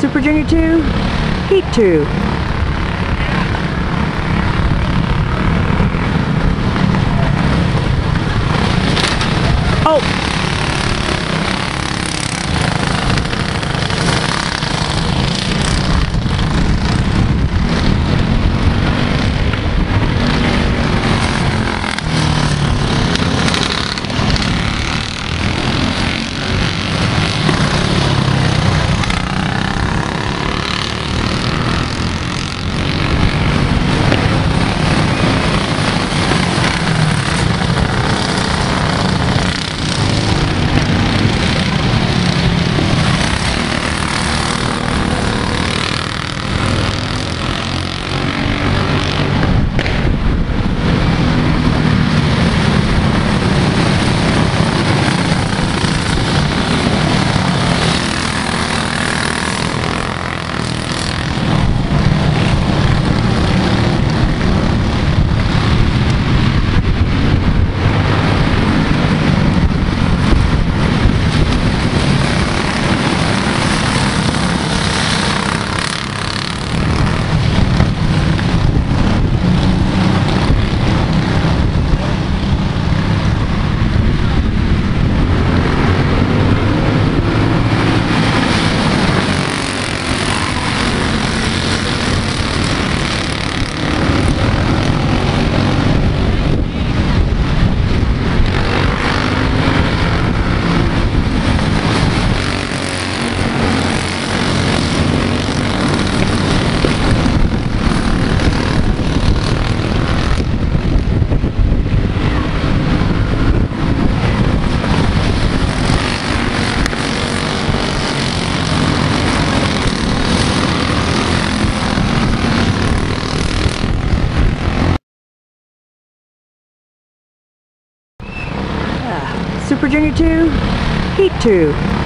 Super Junior 2, Heat 2. Junior 2, Heat 2.